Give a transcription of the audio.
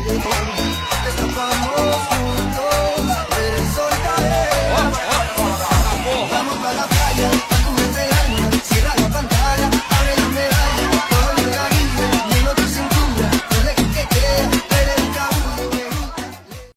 Oh,